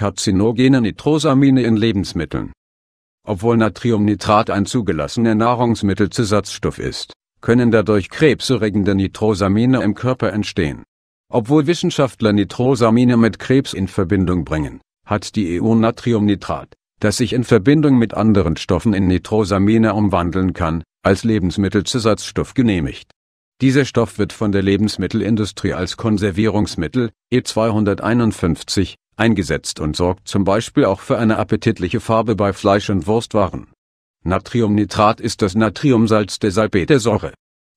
karzinogene Nitrosamine in Lebensmitteln. Obwohl Natriumnitrat ein zugelassener Nahrungsmittelzusatzstoff ist, können dadurch krebserregende Nitrosamine im Körper entstehen. Obwohl Wissenschaftler Nitrosamine mit Krebs in Verbindung bringen, hat die EU Natriumnitrat, das sich in Verbindung mit anderen Stoffen in Nitrosamine umwandeln kann, als Lebensmittelzusatzstoff genehmigt. Dieser Stoff wird von der Lebensmittelindustrie als Konservierungsmittel E251 eingesetzt und sorgt zum Beispiel auch für eine appetitliche Farbe bei Fleisch- und Wurstwaren. Natriumnitrat ist das Natriumsalz der Salpetersäure.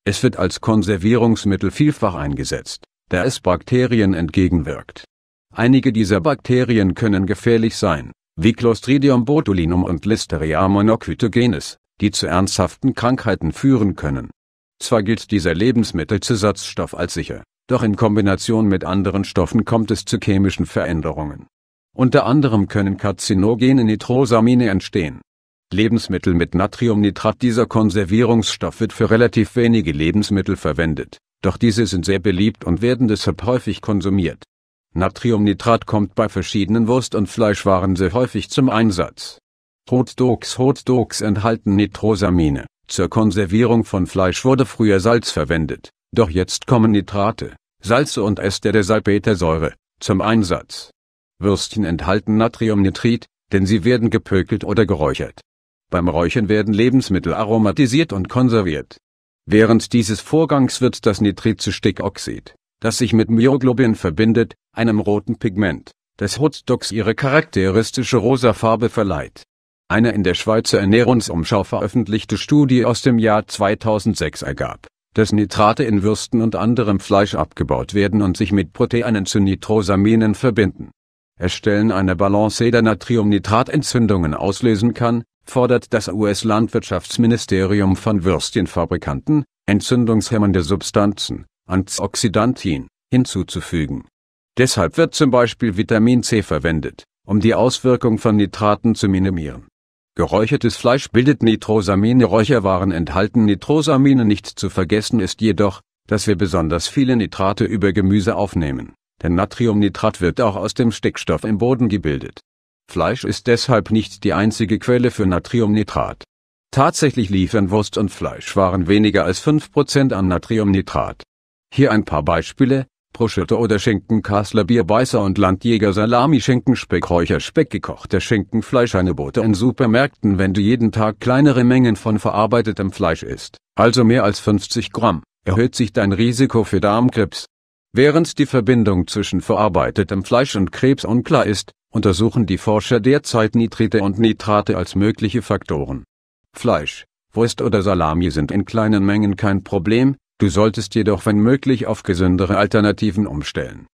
Es wird als Konservierungsmittel vielfach eingesetzt, da es Bakterien entgegenwirkt. Einige dieser Bakterien können gefährlich sein, wie Clostridium botulinum und Listeria monocytogenes, die zu ernsthaften Krankheiten führen können. Zwar gilt dieser Lebensmittelzusatzstoff als sicher, doch in Kombination mit anderen Stoffen kommt es zu chemischen Veränderungen. Unter anderem können karzinogene Nitrosamine entstehen. Lebensmittel mit Natriumnitrat Dieser Konservierungsstoff wird für relativ wenige Lebensmittel verwendet, doch diese sind sehr beliebt und werden deshalb häufig konsumiert. Natriumnitrat kommt bei verschiedenen Wurst- und Fleischwaren sehr häufig zum Einsatz. Hot Dogs Hot Dogs enthalten Nitrosamine. Zur Konservierung von Fleisch wurde früher Salz verwendet, doch jetzt kommen Nitrate, Salze und Ester der Salpetersäure, zum Einsatz. Würstchen enthalten Natriumnitrit, denn sie werden gepökelt oder geräuchert. Beim Räuchern werden Lebensmittel aromatisiert und konserviert. Während dieses Vorgangs wird das Nitrit zu Stickoxid, das sich mit Myoglobin verbindet, einem roten Pigment, das Hotdogs ihre charakteristische rosa Farbe verleiht. Eine in der Schweizer Ernährungsumschau veröffentlichte Studie aus dem Jahr 2006 ergab, dass Nitrate in Würsten und anderem Fleisch abgebaut werden und sich mit Proteinen zu Nitrosaminen verbinden. Erstellen eine Balance der Natriumnitratentzündungen auslösen kann, fordert das US-Landwirtschaftsministerium von Würstchenfabrikanten, entzündungshemmende Substanzen, Antioxidantien, hinzuzufügen. Deshalb wird zum Beispiel Vitamin C verwendet, um die Auswirkung von Nitraten zu minimieren. Geräuchertes Fleisch bildet Nitrosamine Räucherwaren enthalten Nitrosamine nicht zu vergessen ist jedoch, dass wir besonders viele Nitrate über Gemüse aufnehmen, denn Natriumnitrat wird auch aus dem Stickstoff im Boden gebildet. Fleisch ist deshalb nicht die einzige Quelle für Natriumnitrat. Tatsächlich liefern Wurst und Fleischwaren weniger als 5% an Natriumnitrat. Hier ein paar Beispiele, Prosciutto oder Schinken Kassler Bierbeißer und Landjäger Salami Schinken Speck Räucherspeck gekochter Schinken Fleischangebote in Supermärkten Wenn du jeden Tag kleinere Mengen von verarbeitetem Fleisch isst, also mehr als 50 Gramm, erhöht sich dein Risiko für Darmkrebs. Während die Verbindung zwischen verarbeitetem Fleisch und Krebs unklar ist, untersuchen die Forscher derzeit Nitrite und Nitrate als mögliche Faktoren. Fleisch, Wurst oder Salami sind in kleinen Mengen kein Problem, Du solltest jedoch wenn möglich auf gesündere Alternativen umstellen.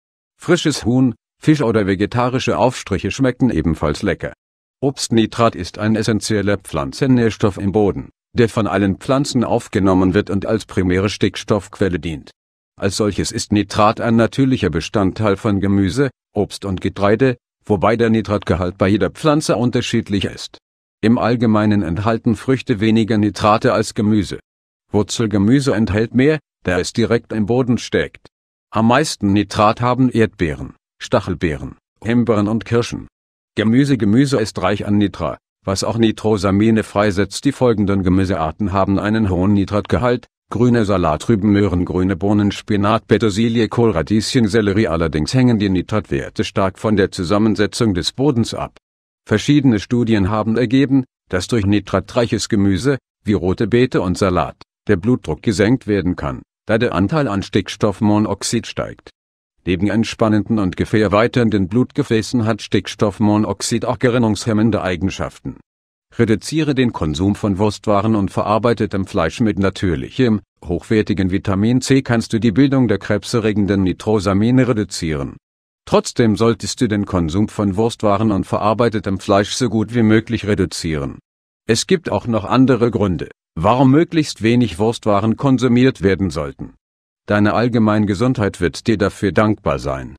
Frisches Huhn, Fisch oder vegetarische Aufstriche schmecken ebenfalls lecker. Obstnitrat ist ein essentieller Pflanzennährstoff im Boden, der von allen Pflanzen aufgenommen wird und als primäre Stickstoffquelle dient. Als solches ist Nitrat ein natürlicher Bestandteil von Gemüse, Obst und Getreide, wobei der Nitratgehalt bei jeder Pflanze unterschiedlich ist. Im Allgemeinen enthalten Früchte weniger Nitrate als Gemüse. Wurzelgemüse enthält mehr, da es direkt im Boden steckt. Am meisten Nitrat haben Erdbeeren, Stachelbeeren, Himbeeren und Kirschen. Gemüse Gemüse ist reich an Nitrat, was auch Nitrosamine freisetzt. Die folgenden Gemüsearten haben einen hohen Nitratgehalt, grüne Salatrüben Möhren grüne Bohnen Spinat Petersilie Kohlradieschen Sellerie Allerdings hängen die Nitratwerte stark von der Zusammensetzung des Bodens ab. Verschiedene Studien haben ergeben, dass durch nitratreiches Gemüse, wie rote Beete und Salat, der Blutdruck gesenkt werden kann, da der Anteil an Stickstoffmonoxid steigt. Neben entspannenden und gefährweiternden Blutgefäßen hat Stickstoffmonoxid auch gerinnungshemmende Eigenschaften. Reduziere den Konsum von Wurstwaren und verarbeitetem Fleisch mit natürlichem, hochwertigen Vitamin C kannst du die Bildung der krebserregenden Nitrosamine reduzieren. Trotzdem solltest du den Konsum von Wurstwaren und verarbeitetem Fleisch so gut wie möglich reduzieren. Es gibt auch noch andere Gründe, Warum möglichst wenig Wurstwaren konsumiert werden sollten. Deine allgemeine Gesundheit wird dir dafür dankbar sein.